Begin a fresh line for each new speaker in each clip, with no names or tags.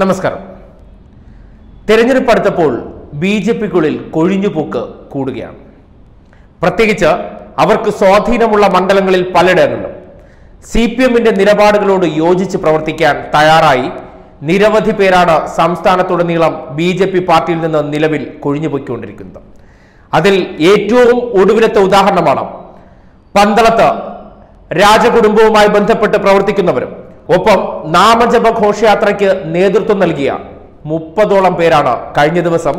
നമസ്കാരം. തെരഞ്ഞെടുപ്പ് അടുത്തപ്പോൾ B J പിക്കുള്ളിൽ കൊഴിഞ്ഞുപോക്ക് കൂടുകയാണ്. പ്രത്യേകിച്ച് അവർക്ക് സ്വാധീനമുള്ള മണ്ഡലങ്ങളിൽ പലയിടങ്ങളിലും. സി പി എമ്മിന്റെ നിലപാടുകളോട് യോജിച്ച് പ്രവർത്തിക്കാൻ തയ്യാറായി നിരവധി പേരാണ് സംസ്ഥാനത്തുടനീളം ബി ജെ പി പാർട്ടിയിൽ നിന്ന് നിലവിൽ കൊഴിഞ്ഞുപോയിക്കൊണ്ടിരിക്കുന്നത്. അതിൽ ഏറ്റവും ഒടുവിലത്തെ ഉദാഹരണമാണ് പന്തളത്ത് രാജകുടുംബവുമായി ബന്ധപ്പെട്ട് പ്രവർത്തിക്കുന്നവരും ഒപ്പം നാമജപ ഘോഷയാത്രയ്ക്ക് നേതൃത്വം നൽകിയ മുപ്പതോളം പേരാണ് കഴിഞ്ഞ ദിവസം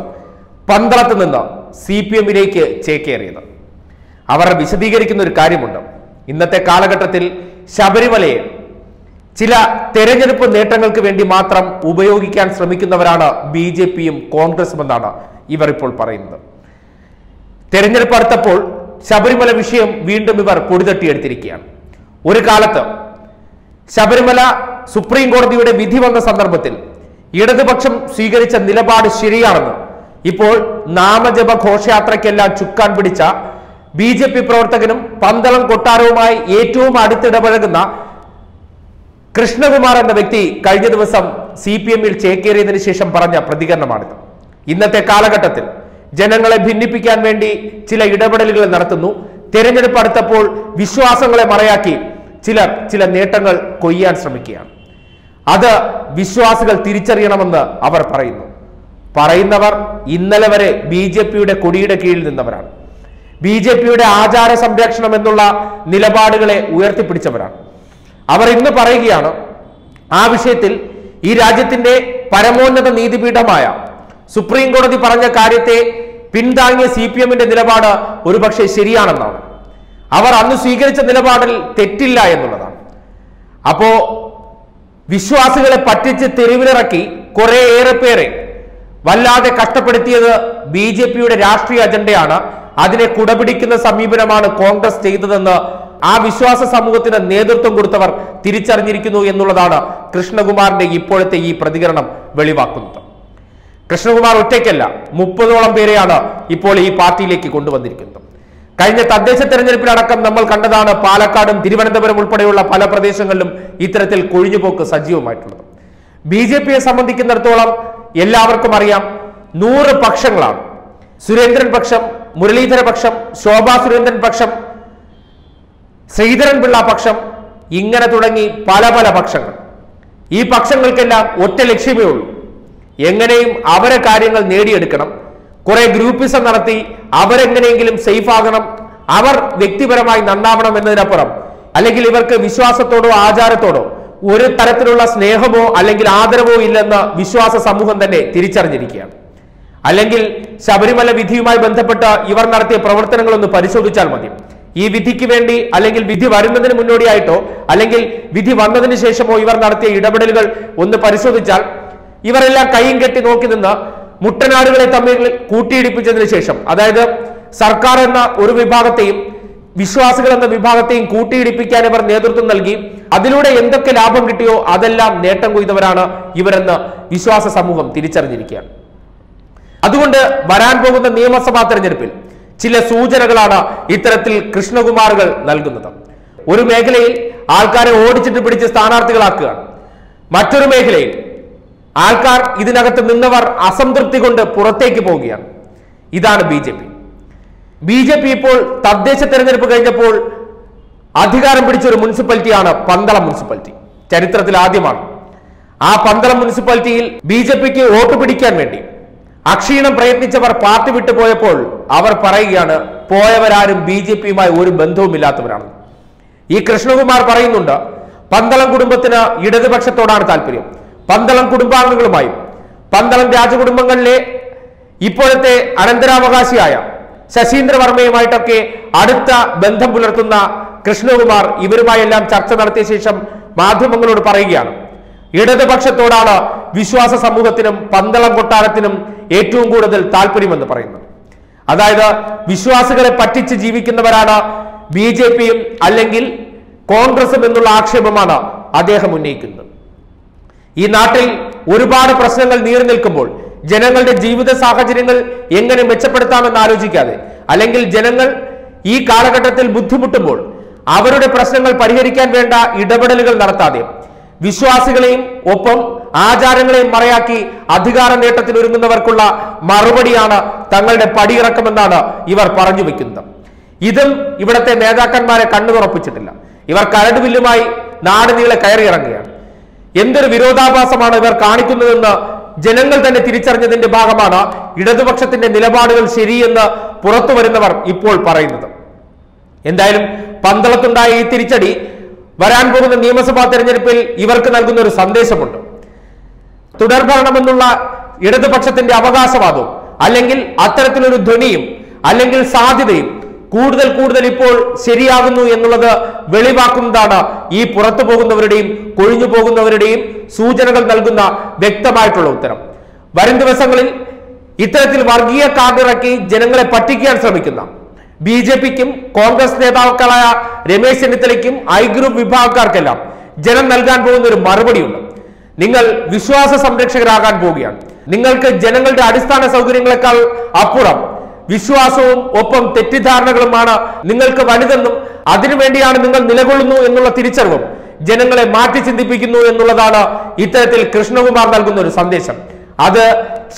പന്തളത്ത് നിന്ന് സി പി എമ്മിലേക്ക് ചേക്കേറിയത്. അവർ വിശദീകരിക്കുന്ന ഒരു കാര്യമുണ്ട്. ഇന്നത്തെ കാലഘട്ടത്തിൽ ശബരിമലയെ ചില തെരഞ്ഞെടുപ്പ് നേട്ടങ്ങൾക്ക് വേണ്ടി മാത്രം ഉപയോഗിക്കാൻ ശ്രമിക്കുന്നവരാണ് ബി ജെ പിയും കോൺഗ്രസും എന്നാണ് ഇവർ ഇപ്പോൾ പറയുന്നത്. തെരഞ്ഞെടുപ്പ് അടുത്തപ്പോൾ ശബരിമല വിഷയം വീണ്ടും ഇവർ പൊടിതട്ടിയെടുത്തിരിക്കുകയാണ്. ഒരു കാലത്ത് ശബരിമല സുപ്രീം കോടതിയുടെ വിധി വന്ന സന്ദർഭത്തിൽ ഇടതുപക്ഷം സ്വീകരിച്ച നിലപാട് ശരിയാണെന്ന് ഇപ്പോൾ നാമജപ ഘോഷയാത്രയ്ക്കെല്ലാം ചുക്കാൻ പിടിച്ച ബി ജെ പി പ്രവർത്തകനും പന്തളം കൊട്ടാരവുമായി ഏറ്റവും അടുത്തിടപഴകുന്ന കൃഷ്ണകുമാർ എന്ന വ്യക്തി കഴിഞ്ഞ ദിവസം സി പി എമ്മിൽ ചേക്കേറിയതിനു ശേഷം പറഞ്ഞ പ്രതികരണമാണിത്. ഇന്നത്തെ കാലഘട്ടത്തിൽ ജനങ്ങളെ ഭിന്നിപ്പിക്കാൻ വേണ്ടി ചില ഇടപെടലുകൾ നടത്തുന്നു. തെരഞ്ഞെടുപ്പ് അടുത്തപ്പോൾ വിശ്വാസങ്ങളെ മറയാക്കി ചിലർ ചില നേട്ടങ്ങൾ കൊയ്യാൻ ശ്രമിക്കുകയാണ്. അത് വിശ്വാസികൾ തിരിച്ചറിയണമെന്ന് അവർ പറയുന്നു. പറയുന്നവർ ഇന്നലെ വരെ ബി ജെ പിയുടെ കൊടിയുടെ കീഴിൽ നിന്നവരാണ്. ബി ജെ പിയുടെ ആചാര സംരക്ഷണം എന്നുള്ള നിലപാടുകളെ ഉയർത്തിപ്പിടിച്ചവരാണ്. അവർ ഇന്ന് പറയുകയാണ് ആ വിഷയത്തിൽ ഈ രാജ്യത്തിന്റെ പരമോന്നത നീതിപീഠമായ സുപ്രീം കോടതി പറഞ്ഞ കാര്യത്തെ പിന്താങ്ങിയ സി പി എമ്മിന്റെ നിലപാട് ഒരുപക്ഷെ ശരിയാണെന്നാണ്. അവർ അന്ന് സ്വീകരിച്ച നിലപാടിൽ തെറ്റില്ല എന്നുള്ളതാണ്. അപ്പോ വിശ്വാസികളെ പറ്റിച്ച് തെരുവിലിറക്കി ഏറെ പേരെ വല്ലാതെ കഷ്ടപ്പെടുത്തിയത് ബി ജെ പിയുടെ രാഷ്ട്രീയ അജണ്ടയാണ്. അതിനെ കുടപിടിക്കുന്ന സമീപനമാണ് കോൺഗ്രസ് ചെയ്തതെന്ന് ആ വിശ്വാസ സമൂഹത്തിന് നേതൃത്വം കൊടുത്തവർ തിരിച്ചറിഞ്ഞിരിക്കുന്നു എന്നുള്ളതാണ് കൃഷ്ണകുമാറിന്റെ ഇപ്പോഴത്തെ ഈ പ്രതികരണം വെളിവാക്കുന്നത്. കൃഷ്ണകുമാർ ഒറ്റയ്ക്കല്ല മുപ്പതോളം പേരെയാണ് ഇപ്പോൾ ഈ പാർട്ടിയിലേക്ക് കൊണ്ടുവന്നിരിക്കുന്നത്. കഴിഞ്ഞ തദ്ദേശ തെരഞ്ഞെടുപ്പിലടക്കം നമ്മൾ കണ്ടതാണ് പാലക്കാടും തിരുവനന്തപുരം ഉൾപ്പെടെയുള്ള പല പ്രദേശങ്ങളിലും ഇത്തരത്തിൽ കൊഴിഞ്ഞുപോക്ക് സജീവമായിട്ടുള്ളത്. ബി ജെ പിയെ സംബന്ധിക്കുന്നിടത്തോളം എല്ലാവർക്കും അറിയാം നൂറ് പക്ഷങ്ങളാണ്. സുരേന്ദ്രൻ പക്ഷം മുരളീധര പക്ഷം ശോഭാ സുരേന്ദ്രൻ പക്ഷം ശ്രീധരൻ പിള്ള പക്ഷം ഇങ്ങനെ തുടങ്ങി പല പല പക്ഷങ്ങൾ. ഈ പക്ഷങ്ങൾക്കെല്ലാം ഒറ്റ ലക്ഷ്യമേ ഉള്ളൂ. എങ്ങനെയും അവരെ കാര്യങ്ങൾ നേടിയെടുക്കണം. കുറെ ഗ്രൂപ്പിസം നടത്തി അവരെങ്ങനെയെങ്കിലും സേഫ് ആകണം അവർ വ്യക്തിപരമായി നന്നാവണം എന്നതിനപ്പുറം അല്ലെങ്കിൽ ഇവർക്ക് വിശ്വാസത്തോടോ ആചാരത്തോടോ ഒരു തരത്തിലുള്ള സ്നേഹമോ അല്ലെങ്കിൽ ആദരവോ ഇല്ലെന്ന് വിശ്വാസ സമൂഹം തന്നെ തിരിച്ചറിഞ്ഞിരിക്കുകയാണ്. അല്ലെങ്കിൽ ശബരിമല വിധിയുമായി ബന്ധപ്പെട്ട് ഇവർ നടത്തിയ പ്രവർത്തനങ്ങളൊന്ന് പരിശോധിച്ചാൽ മതി. ഈ വിധിക്ക് വേണ്ടി അല്ലെങ്കിൽ വിധി വരുന്നതിന് മുന്നോടിയായിട്ടോ അല്ലെങ്കിൽ വിധി വന്നതിന് ശേഷമോ ഇവർ നടത്തിയ ഇടപെടലുകൾ ഒന്ന് പരിശോധിച്ചാൽ ഇവരെല്ലാം കൈയും കെട്ടി നോക്കി നിന്ന് മുട്ടനാടുകളെ തമ്മിൽ കൂട്ടിയിടിപ്പിച്ചതിന് ശേഷം അതായത് സർക്കാർ എന്ന ഒരു വിഭാഗത്തെയും വിശ്വാസികൾ എന്ന വിഭാഗത്തെയും കൂട്ടിയിടിപ്പിക്കാൻ ഇവർ നേതൃത്വം നൽകി അതിലൂടെ എന്തൊക്കെ ലാഭം കിട്ടിയോ അതെല്ലാം നേട്ടം കൊയ്തവരാണ് ഇവരെന്ന് വിശ്വാസ സമൂഹം തിരിച്ചറിഞ്ഞിരിക്കുകയാണ്. അതുകൊണ്ട് വരാൻ പോകുന്ന നിയമസഭാ തെരഞ്ഞെടുപ്പിൽ ചില സൂചനകളാണ് ഇത്തരത്തിൽ കൃഷ്ണകുമാറുകൾ നൽകുന്നത്. ഒരു മേഖലയിൽ ആൾക്കാരെ ഓടിച്ചിട്ട് പിടിച്ച് സ്ഥാനാർത്ഥികളാക്കുക മറ്റൊരു മേഖലയിൽ ആൾക്കാർ ഇതിനകത്ത് നിന്നവർ അസംതൃപ്തി കൊണ്ട് പുറത്തേക്ക് പോവുകയാണ്. ഇതാണ് B J P. B J P ഇപ്പോൾ തദ്ദേശ തെരഞ്ഞെടുപ്പ് കഴിഞ്ഞപ്പോൾ അധികാരം പിടിച്ച ഒരു മുനിസിപ്പാലിറ്റിയാണ് പന്തളം മുനിസിപ്പാലിറ്റി. ചരിത്രത്തിൽ ആദ്യമാണ്. ആ പന്തളം മുനിസിപ്പാലിറ്റിയിൽ ബി ജെ പിക്ക് വോട്ട് പിടിക്കാൻ വേണ്ടി അക്ഷീണം പ്രയത്നിച്ചവർ പാർട്ടി വിട്ടു പോയപ്പോൾ അവർ പറയുകയാണ് പോയവരാരും ബി ജെ പിയുമായി ഒരു ബന്ധവുമില്ലാത്തവരാണ്. ഈ കൃഷ്ണകുമാർ പറയുന്നുണ്ട് പന്തളം കുടുംബത്തിന് ഇടതുപക്ഷത്തോടാണ് താല്പര്യം. പന്തളം കുടുംബാംഗങ്ങളുമായും. പന്തളം രാജകുടുംബങ്ങളിലെ ഇപ്പോഴത്തെ അനന്തരാവകാശിയായ ശശീന്ദ്രവർമ്മയുമായിട്ടൊക്കെ അടുത്ത ബന്ധം പുലർത്തുന്ന കൃഷ്ണകുമാർ ഇവരുമായെല്ലാം ചർച്ച നടത്തിയ ശേഷം മാധ്യമങ്ങളോട് പറയുകയാണ്. ഇടതുപക്ഷത്തോടാണ് വിശ്വാസ സമൂഹത്തിനും പന്തളം കൊട്ടാരത്തിനും ഏറ്റവും കൂടുതൽ താല്പര്യമെന്ന് പറയുന്നത്. അതായത് വിശ്വാസികളെ പറ്റിച്ച് ജീവിക്കുന്നവരാണ് ബി ജെ പിയും അല്ലെങ്കിൽ കോൺഗ്രസും എന്നുള്ള ആക്ഷേപമാണ് അദ്ദേഹം ഉന്നയിക്കുന്നത്. ഈ നാട്ടിൽ ഒരുപാട് പ്രശ്നങ്ങൾ നീറി നിൽക്കുമ്പോൾ ജനങ്ങളുടെ ജീവിത സാഹചര്യങ്ങൾ എങ്ങനെ മെച്ചപ്പെടുത്താമെന്ന് ആലോചിക്കാതെ അല്ലെങ്കിൽ ജനങ്ങൾ ഈ കാലഘട്ടത്തിൽ ബുദ്ധിമുട്ടുമ്പോൾ അവരുടെ പ്രശ്നങ്ങൾ പരിഹരിക്കാൻ വേണ്ട ഇടപെടലുകൾ നടത്താതെ വിശ്വാസികളെയും ഒപ്പം ആചാരങ്ങളെയും മറയാക്കി അധികാര നേട്ടത്തിന് ഒരുങ്ങുന്നവർക്കുള്ള മറുപടിയാണ് തങ്ങളുടെ പടിയിറക്കമെന്നാണ് ഇവർ പറഞ്ഞു വെക്കുന്നത്. ഇതും ഇവിടത്തെ നേതാക്കന്മാരെ കണ്ണു തുറപ്പിച്ചിട്ടില്ല ഇവർ കരട് ബില്ലുമായി നാട് നീളെ കയറിയിറങ്ങുകയാണ്. എന്തൊരു വിരോധാഭാസമാണ് ഇവർ കാണിക്കുന്നതെന്ന് ജനങ്ങൾ തന്നെ തിരിച്ചറിഞ്ഞതിന്റെ ഭാഗമാണ് ഇടതുപക്ഷത്തിന്റെ നിലപാടുകൾ ശരിയെന്ന് പുറത്തു വരുന്നവർ ഇപ്പോൾ പറയുന്നത്. എന്തായാലും പന്തളത്തുണ്ടായ ഈ തിരിച്ചടി വരാൻ പോകുന്ന നിയമസഭാ തെരഞ്ഞെടുപ്പിൽ ഇവർക്ക് നൽകുന്ന ഒരു സന്ദേശമുണ്ട്. തുടർഭരണമെന്നുള്ള ഇടതുപക്ഷത്തിന്റെ അവകാശവാദവും അല്ലെങ്കിൽ അത്തരത്തിലൊരു ധ്വനിയും അല്ലെങ്കിൽ സാധ്യതയും കൂടുതൽ കൂടുതൽ ഇപ്പോൾ ശരിയാകുന്നു എന്നുള്ളത് വെളിവാക്കുന്നതാണ്. ഈ പുറത്തു പോകുന്നവരുടെയും കൊഴിഞ്ഞു പോകുന്നവരുടെയും സൂചനകൾ നൽകുന്ന വ്യക്തമായിട്ടുള്ള ഉത്തരം. വരും ദിവസങ്ങളിൽ ഇത്തരത്തിൽ വർഗീയ കാർഡിറക്കി ജനങ്ങളെ പറ്റിക്കാൻ ശ്രമിക്കുന്ന ബി ജെ പിക്കും കോൺഗ്രസ് നേതാക്കളായ രമേശ് ചെന്നിത്തലയ്ക്കും ഐ ഗ്രൂപ്പ് വിഭാഗക്കാർക്കെല്ലാം ജനം നൽകാൻ പോകുന്ന ഒരു മറുപടിയുണ്ട്. നിങ്ങൾ വിശ്വാസ സംരക്ഷകരാകാൻ പോവുകയാണ്. നിങ്ങൾക്ക് ജനങ്ങളുടെ അടിസ്ഥാന സൗകര്യങ്ങളെക്കാൾ അപ്പുറം വിശ്വാസവും ഒപ്പം തെറ്റിദ്ധാരണകളുമാണ് നിങ്ങൾക്ക് വലുതെന്നും അതിനുവേണ്ടിയാണ് നിങ്ങൾ നിലകൊള്ളുന്നു എന്നുള്ള തിരിച്ചറിവും ജനങ്ങളെ മാറ്റി ചിന്തിപ്പിക്കുന്നു എന്നുള്ളതാണ് ഇത്തരത്തിൽ കൃഷ്ണകുമാർ നൽകുന്ന ഒരു സന്ദേശം. അത്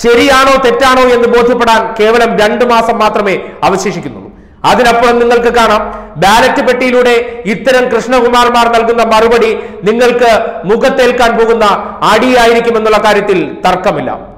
ശരിയാണോ തെറ്റാണോ എന്ന് ബോധ്യപ്പെടാൻ കേവലം രണ്ടു മാസം മാത്രമേ അവശേഷിക്കുന്നുള്ളൂ. അതിനപ്പുറം നിങ്ങൾക്ക് കാണാം ബാലറ്റ് പെട്ടിയിലൂടെ ഇത്തരം കൃഷ്ണകുമാർമാർ നൽകുന്ന മറുപടി നിങ്ങൾക്ക് മുഖത്തേൽക്കാൻ പോകുന്ന അടിയായിരിക്കുമെന്നുള്ള കാര്യത്തിൽ തർക്കമില്ല.